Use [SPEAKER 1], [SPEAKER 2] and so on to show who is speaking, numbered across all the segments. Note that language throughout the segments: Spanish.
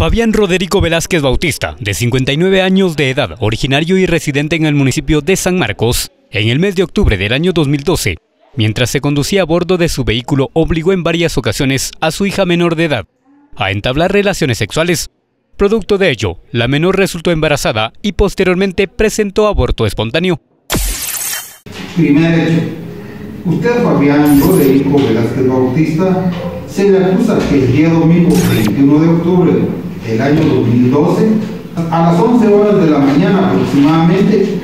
[SPEAKER 1] Fabián Roderico Velázquez Bautista, de 59 años de edad, originario y residente en el municipio de San Marcos, en el mes de octubre del año 2012, mientras se conducía a bordo de su vehículo, obligó en varias ocasiones a su hija menor de edad a entablar relaciones sexuales. Producto de ello, la menor resultó embarazada y posteriormente presentó aborto espontáneo.
[SPEAKER 2] Primer hecho. Usted, Fabián Roderico Velázquez Bautista, se le acusa que el día domingo 21 de octubre del año 2012, a las 11 horas de la mañana aproximadamente,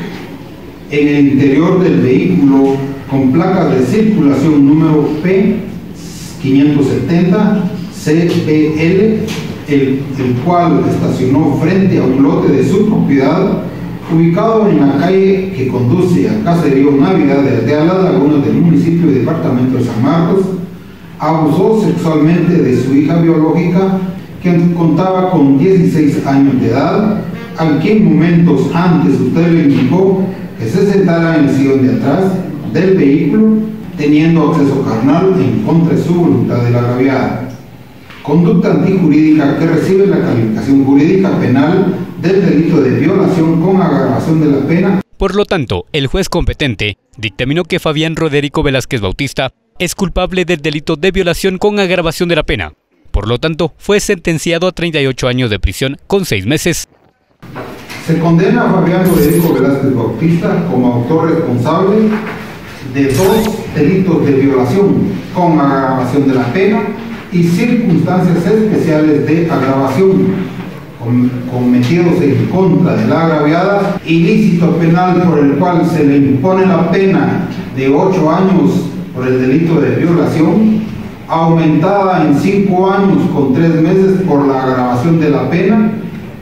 [SPEAKER 2] en el interior del vehículo con placas de circulación número P570 CPL, el, el cual estacionó frente a un lote de su propiedad ubicado en la calle que conduce al caserío Navidad de las Lagunas del municipio y departamento de San Marcos, abusó sexualmente de su hija biológica, que contaba con 16 años de edad, a quien momentos antes usted le indicó que se sentara en el sillón de atrás del vehículo, teniendo acceso carnal en contra de su voluntad de la agraviada. Conducta antijurídica que recibe la calificación jurídica penal del delito de violación con agravación de la pena.
[SPEAKER 1] Por lo tanto, el juez competente dictaminó que Fabián Roderico Velázquez Bautista es culpable del delito de violación con agravación de la pena. Por lo tanto, fue sentenciado a 38 años de prisión con 6 meses.
[SPEAKER 2] Se condena a Fabián Roderico Velázquez Bautista como autor responsable de dos delitos de violación con agravación de la pena y circunstancias especiales de agravación cometidos en contra de la agraviada, ilícito penal por el cual se le impone la pena de 8 años por el delito de violación, aumentada en cinco años con tres meses por la agravación de la pena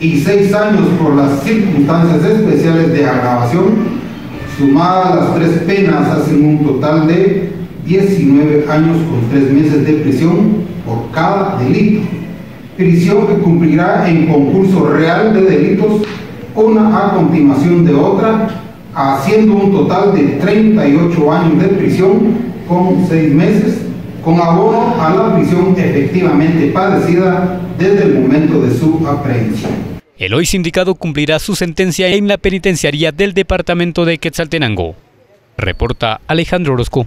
[SPEAKER 2] y seis años por las circunstancias especiales de agravación, sumadas las tres penas hacen un total de 19 años con tres meses de prisión por cada delito. Prisión que cumplirá en concurso real de delitos, una a continuación de otra, haciendo un total de 38 años de prisión con seis meses, con abono a la prisión efectivamente padecida desde el momento de su aprehensión.
[SPEAKER 1] El hoy sindicado cumplirá su sentencia en la penitenciaría del departamento de Quetzaltenango. Reporta Alejandro Orozco.